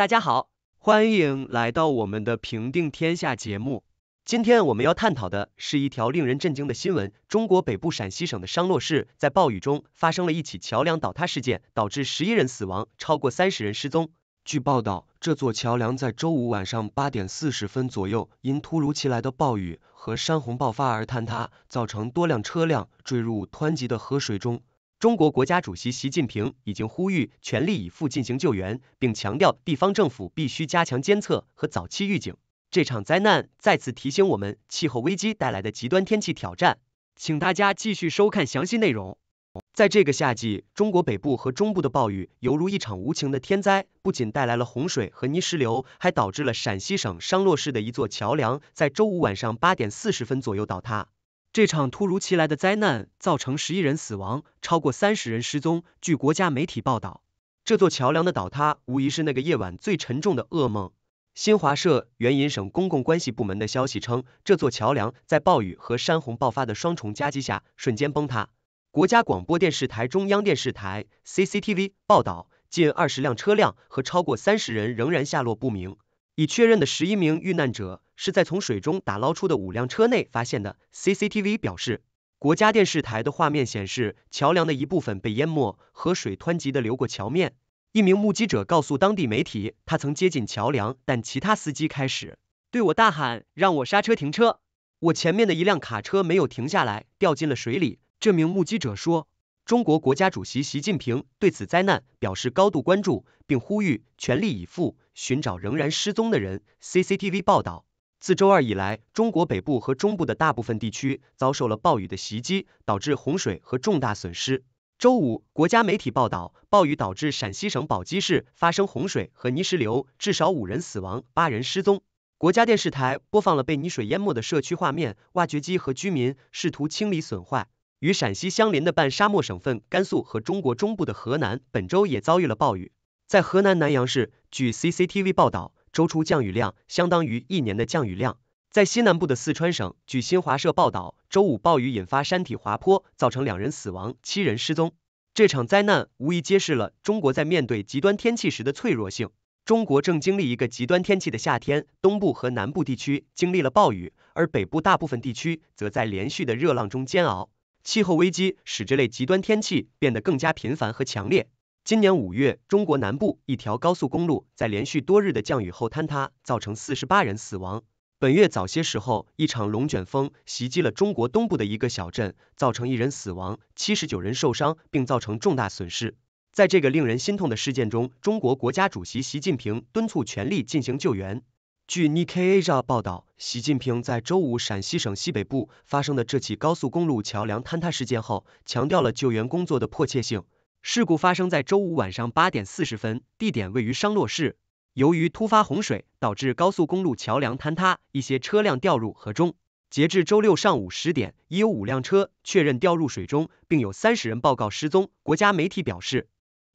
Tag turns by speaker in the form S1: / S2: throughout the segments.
S1: 大家好，欢迎来到我们的平定天下节目。今天我们要探讨的是一条令人震惊的新闻：中国北部陕西省的商洛市在暴雨中发生了一起桥梁倒塌事件，导致十一人死亡，超过三十人失踪。
S2: 据报道，这座桥梁在周五晚上八点四十分左右，因突如其来的暴雨和山洪爆发而坍塌，造成多辆车辆坠入湍急的河水中。
S1: 中国国家主席习近平已经呼吁全力以赴进行救援，并强调地方政府必须加强监测和早期预警。这场灾难再次提醒我们气候危机带来的极端天气挑战，请大家继续收看详细内容。在这个夏季，中国北部和中部的暴雨犹如一场无情的天灾，不仅带来了洪水和泥石流，还导致了陕西省商洛市的一座桥梁在周五晚上八点四十分左右倒塌。这场突如其来的灾难造成十一人死亡，超过三十人失踪。据国家媒体报道，这座桥梁的倒塌无疑是那个夜晚最沉重的噩梦。新华社援引省公共关系部门的消息称，这座桥梁在暴雨和山洪爆发的双重夹击下瞬间崩塌。国家广播电视台中央电视台 CCTV 报道，近二十辆车辆和超过三十人仍然下落不明。已确认的十一名遇难者是在从水中打捞出的五辆车内发现的。CCTV 表示，国家电视台的画面显示，桥梁的一部分被淹没，河水湍急的流过桥面。一名目击者告诉当地媒体，他曾接近桥梁，但其他司机开始对我大喊，让我刹车停车。我前面的一辆卡车没有停下来，掉进了水里。这名目击者说。中国国家主席习近平对此灾难表示高度关注，并呼吁全力以赴寻找仍然失踪的人。CCTV 报道，自周二以来，中国北部和中部的大部分地区遭受了暴雨的袭击，导致洪水和重大损失。周五，国家媒体报道，暴雨导致陕西省宝鸡市发生洪水和泥石流，至少五人死亡，八人失踪。国家电视台播放了被泥水淹没的社区画面，挖掘机和居民试图清理损坏。与陕西相邻的半沙漠省份甘肃和中国中部的河南，本周也遭遇了暴雨。在河南南阳市，据 CCTV 报道，周初降雨量相当于一年的降雨量。在西南部的四川省，据新华社报道，周五暴雨引发山体滑坡，造成两人死亡，七人失踪。这场灾难无疑揭示了中国在面对极端天气时的脆弱性。中国正经历一个极端天气的夏天，东部和南部地区经历了暴雨，而北部大部分地区则在连续的热浪中煎熬。气候危机使这类极端天气变得更加频繁和强烈。今年五月，中国南部一条高速公路在连续多日的降雨后坍塌，造成四十八人死亡。本月早些时候，一场龙卷风袭击了中国东部的一个小镇，造成一人死亡，七十九人受伤，并造成重大损失。在这个令人心痛的事件中，中国国家主席习近平敦促全力进行救援。据 n i k Asia 报道，习近平在周五陕西省西北部发生的这起高速公路桥梁坍塌事件后，强调了救援工作的迫切性。事故发生在周五晚上八点四十分，地点位于商洛市。由于突发洪水导致高速公路桥梁坍塌，一些车辆掉入河中。截至周六上午十点，已有五辆车确认掉入水中，并有三十人报告失踪。国家媒体表示。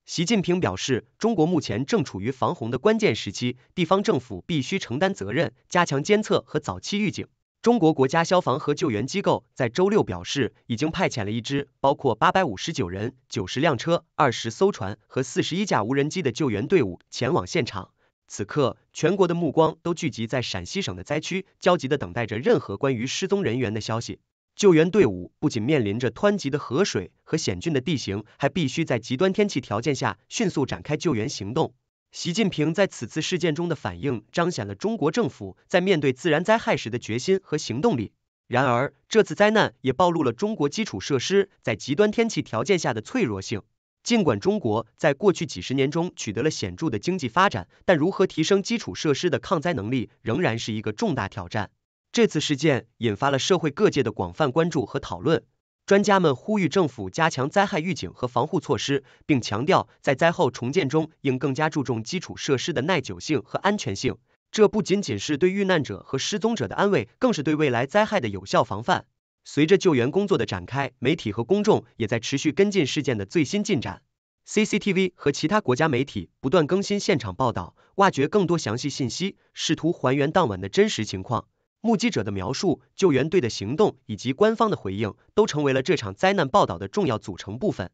S1: 习近平表示，中国目前正处于防洪的关键时期，地方政府必须承担责任，加强监测和早期预警。中国国家消防和救援机构在周六表示，已经派遣了一支包括八百五十九人、九十辆车、二十艘船和四十一架无人机的救援队伍前往现场。此刻，全国的目光都聚集在陕西省的灾区，焦急地等待着任何关于失踪人员的消息。救援队伍不仅面临着湍急的河水和险峻的地形，还必须在极端天气条件下迅速展开救援行动。习近平在此次事件中的反应，彰显了中国政府在面对自然灾害时的决心和行动力。然而，这次灾难也暴露了中国基础设施在极端天气条件下的脆弱性。尽管中国在过去几十年中取得了显著的经济发展，但如何提升基础设施的抗灾能力，仍然是一个重大挑战。这次事件引发了社会各界的广泛关注和讨论，专家们呼吁政府加强灾害预警和防护措施，并强调在灾后重建中应更加注重基础设施的耐久性和安全性。这不仅仅是对遇难者和失踪者的安慰，更是对未来灾害的有效防范。随着救援工作的展开，媒体和公众也在持续跟进事件的最新进展。CCTV 和其他国家媒体不断更新现场报道，挖掘更多详细信息，试图还原当晚的真实情况。目击者的描述、救援队的行动以及官方的回应，都成为了这场灾难报道的重要组成部分。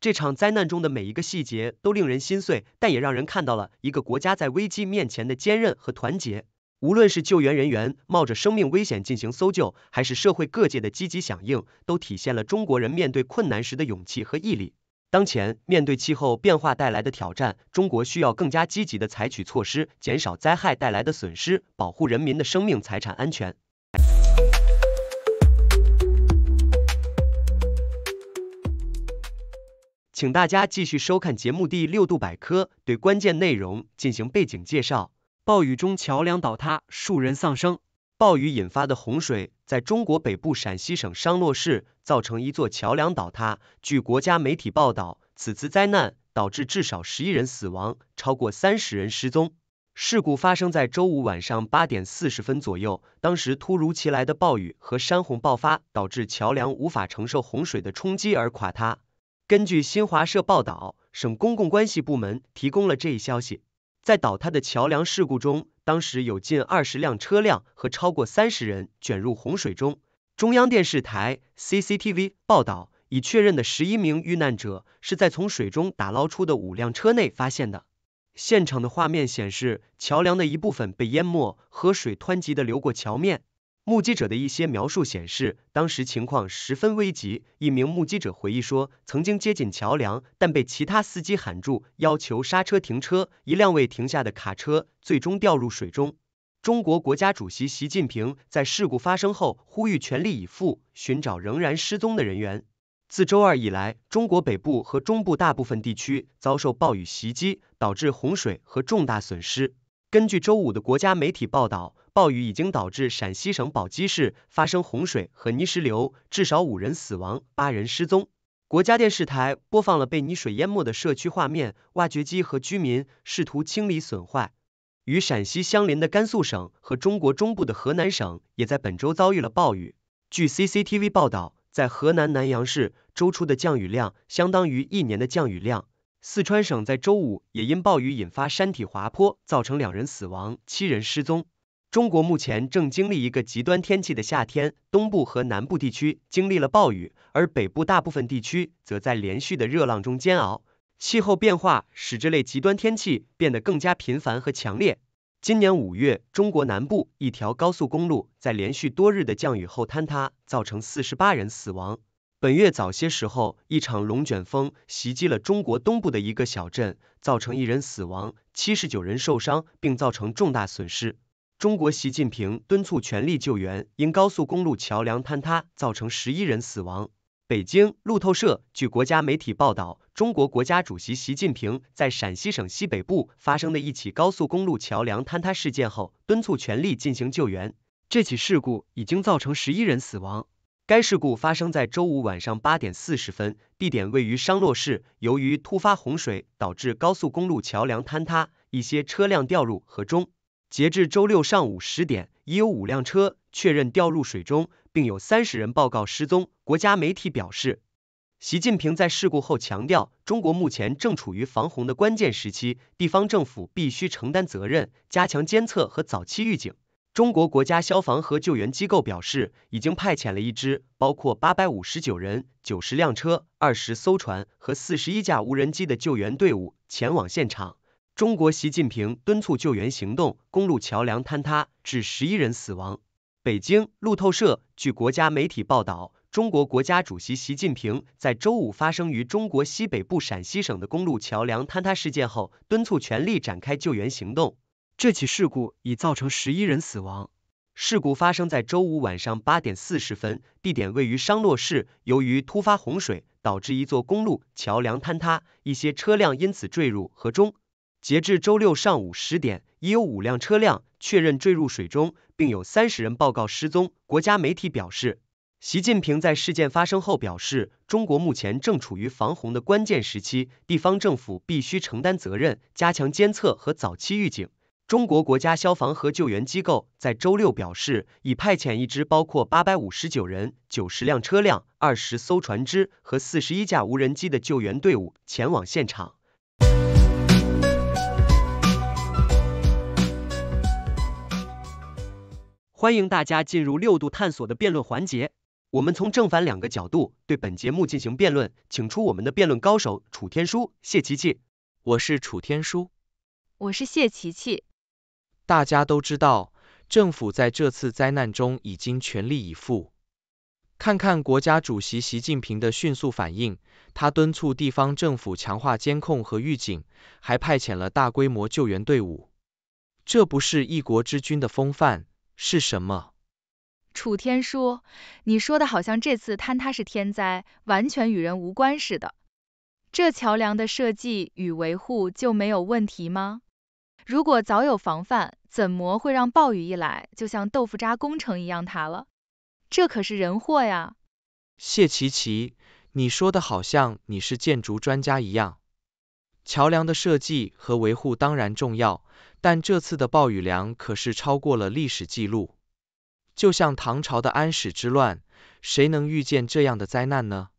S1: 这场灾难中的每一个细节都令人心碎，但也让人看到了一个国家在危机面前的坚韧和团结。无论是救援人员冒着生命危险进行搜救，还是社会各界的积极响应，都体现了中国人面对困难时的勇气和毅力。当前，面对气候变化带来的挑战，中国需要更加积极的采取措施，减少灾害带来的损失，保护人民的生命财产安全。请大家继续收看节目第六度百科，对关键内容进行背景介绍。
S3: 暴雨中桥梁倒塌，数人丧生。
S1: 暴雨引发的洪水在中国北部陕西省商洛市造成一座桥梁倒塌。据国家媒体报道，此次灾难导致至少十一人死亡，超过三十人失踪。事故发生在周五晚上八点四十分左右，当时突如其来的暴雨和山洪爆发，导致桥梁无法承受洪水的冲击而垮塌。根据新华社报道，省公共关系部门提供了这一消息。在倒塌的桥梁事故中，当时有近二十辆车辆和超过三十人卷入洪水中。中央电视台 CCTV 报道，已确认的十一名遇难者是在从水中打捞出的五辆车内发现的。现场的画面显示，桥梁的一部分被淹没，河水湍急的流过桥面。目击者的一些描述显示，当时情况十分危急。一名目击者回忆说，曾经接近桥梁，但被其他司机喊住，要求刹车停车。一辆未停下的卡车最终掉入水中。中国国家主席习近平在事故发生后呼吁全力以赴寻找仍然失踪的人员。自周二以来，中国北部和中部大部分地区遭受暴雨袭击，导致洪水和重大损失。根据周五的国家媒体报道，暴雨已经导致陕西省宝鸡市发生洪水和泥石流，至少五人死亡，八人失踪。国家电视台播放了被泥水淹没的社区画面，挖掘机和居民试图清理损坏。与陕西相邻的甘肃省和中国中部的河南省也在本周遭遇了暴雨。据 CCTV 报道，在河南南阳市，周初的降雨量相当于一年的降雨量。四川省在周五也因暴雨引发山体滑坡，造成两人死亡，七人失踪。中国目前正经历一个极端天气的夏天，东部和南部地区经历了暴雨，而北部大部分地区则在连续的热浪中煎熬。气候变化使这类极端天气变得更加频繁和强烈。今年五月，中国南部一条高速公路在连续多日的降雨后坍塌，造成四十八人死亡。本月早些时候，一场龙卷风袭击了中国东部的一个小镇，造成一人死亡，七十九人受伤，并造成重大损失。中国习近平敦促全力救援，因高速公路桥梁坍塌造成十一人死亡。北京路透社据国家媒体报道，中国国家主席习近平在陕西省西北部发生的一起高速公路桥梁坍塌事件后，敦促全力进行救援。这起事故已经造成十一人死亡。该事故发生在周五晚上八点四十分，地点位于商洛市。由于突发洪水导致高速公路桥梁坍塌，一些车辆掉入河中。截至周六上午十点，已有五辆车确认掉入水中，并有三十人报告失踪。国家媒体表示，习近平在事故后强调，中国目前正处于防洪的关键时期，地方政府必须承担责任，加强监测和早期预警。中国国家消防和救援机构表示，已经派遣了一支包括八百五十九人、九十辆车、二十艘船和四十一架无人机的救援队伍前往现场。中国习近平敦促救援行动，公路桥梁坍塌致十一人死亡。北京路透社据国家媒体报道，中国国家主席习近平在周五发生于中国西北部陕西省的公路桥梁坍塌事件后，敦促全力展开救援行动。这起事故已造成十一人死亡。事故发生在周五晚上八点四十分，地点位于商洛市。由于突发洪水导致一座公路桥梁坍塌，一些车辆因此坠入河中。截至周六上午十点，已有五辆车辆确认坠入水中，并有三十人报告失踪。国家媒体表示，习近平在事件发生后表示，中国目前正处于防洪的关键时期，地方政府必须承担责任，加强监测和早期预警。中国国家消防和救援机构在周六表示，已派遣一支包括八百五十九人、九十辆车辆、二十艘船只和四十一架无人机的救援队伍前往现场。欢迎大家进入六度探索的辩论环节。我们从正反两个角度对本节目进行辩论，请出我们的辩论高手楚天舒、谢琪琪。
S4: 我是楚天舒，
S5: 我是谢琪琪。
S4: 大家都知道，政府在这次灾难中已经全力以赴。看看国家主席习近平的迅速反应，他敦促地方政府强化监控和预警，还派遣了大规模救援队伍。这不是一国之君的风范，是什么？
S5: 楚天舒，你说的好像这次坍塌是天灾，完全与人无关似的。这桥梁的设计与维护就没有问题吗？如果早有防范，怎么会让暴雨一来就像豆腐渣工程一样塌了？这可是人祸呀！
S4: 谢琪琪，你说的好像你是建筑专家一样。桥梁的设计和维护当然重要，但这次的暴雨量可是超过了历史记录。就像唐朝的安史之乱，谁能预见这样的灾难呢？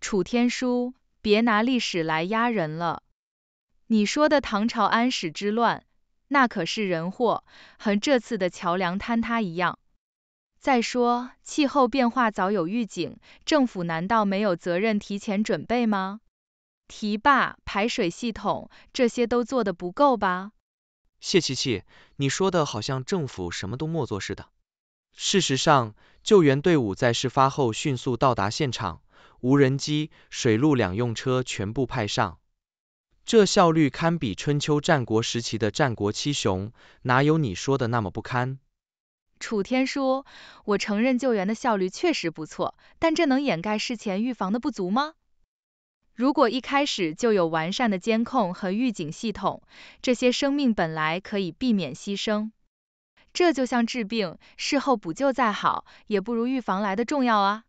S5: 楚天舒，别拿历史来压人了。你说的唐朝安史之乱，那可是人祸，和这次的桥梁坍塌一样。再说，气候变化早有预警，政府难道没有责任提前准备吗？堤坝、排水系统这些都做的不够吧？
S4: 谢琪琪，你说的好像政府什么都没做似的。事实上，救援队伍在事发后迅速到达现场，无人机、水陆两用车全部派上，这效率堪比春秋战国时期的战国七雄，哪有你说的那么不堪？
S5: 楚天舒，我承认救援的效率确实不错，但这能掩盖事前预防的不足吗？如果一开始就有完善的监控和预警系统，这些生命本来可以避免牺牲。这就像治病，事后补救再好，也不如预防来的重要啊！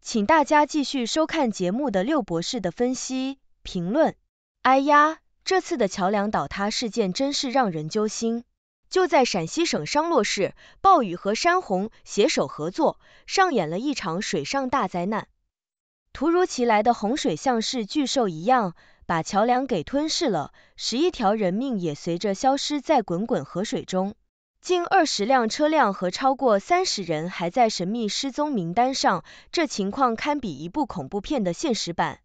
S6: 请大家继续收看节目的六博士的分析评论。哎呀，这次的桥梁倒塌事件真是让人揪心。就在陕西省商洛市，暴雨和山洪携手合作，上演了一场水上大灾难。突如其来的洪水像是巨兽一样，把桥梁给吞噬了，十一条人命也随着消失在滚滚河水中。近二十辆车辆和超过三十人还在神秘失踪名单上，这情况堪比一部恐怖片的现实版。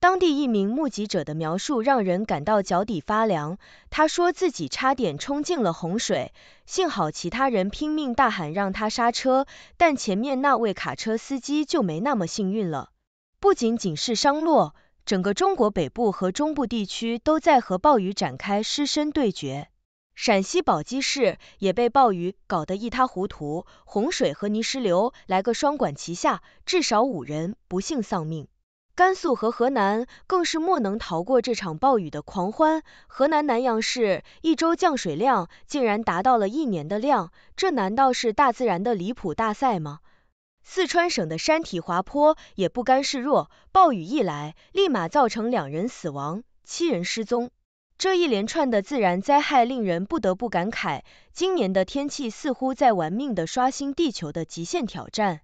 S6: 当地一名目击者的描述让人感到脚底发凉，他说自己差点冲进了洪水，幸好其他人拼命大喊让他刹车，但前面那位卡车司机就没那么幸运了。不仅仅是商洛，整个中国北部和中部地区都在和暴雨展开师生对决。陕西宝鸡市也被暴雨搞得一塌糊涂，洪水和泥石流来个双管齐下，至少五人不幸丧命。甘肃和河南更是莫能逃过这场暴雨的狂欢。河南南阳市一周降水量竟然达到了一年的量，这难道是大自然的离谱大赛吗？四川省的山体滑坡也不甘示弱，暴雨一来，立马造成两人死亡，七人失踪。这一连串的自然灾害令人不得不感慨，今年的天气似乎在玩命的刷新地球的极限挑战。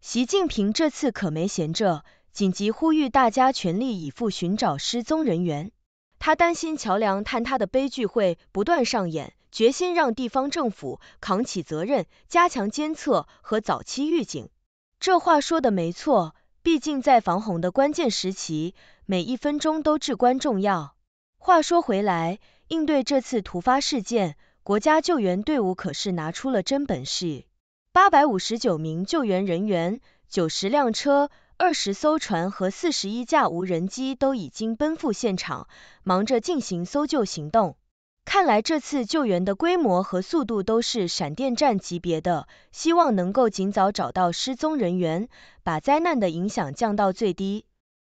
S6: 习近平这次可没闲着，紧急呼吁大家全力以赴寻找失踪人员。他担心桥梁坍塌的悲剧会不断上演。决心让地方政府扛起责任，加强监测和早期预警。这话说的没错，毕竟在防洪的关键时期，每一分钟都至关重要。话说回来，应对这次突发事件，国家救援队伍可是拿出了真本事。八百五十九名救援人员、九十辆车、二十艘船和四十一架无人机都已经奔赴现场，忙着进行搜救行动。看来这次救援的规模和速度都是闪电战级别的，希望能够尽早找到失踪人员，把灾难的影响降到最低。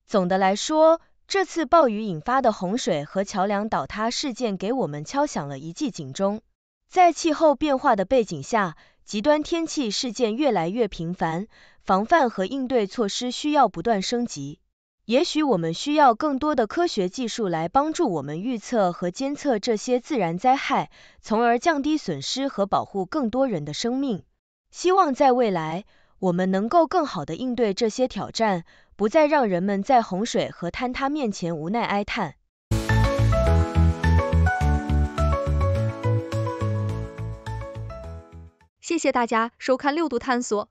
S6: 总的来说，这次暴雨引发的洪水和桥梁倒塌事件给我们敲响了一记警钟。在气候变化的背景下，极端天气事件越来越频繁，防范和应对措施需要不断升级。也许我们需要更多的科学技术来帮助我们预测和监测这些自然灾害从而降低损失和保护更多人的生命。希望在未来我们能够更好的应对这些挑战不再让人们在洪水和坍塌面前无奈哀叹。
S7: 谢谢大家收看六度探索。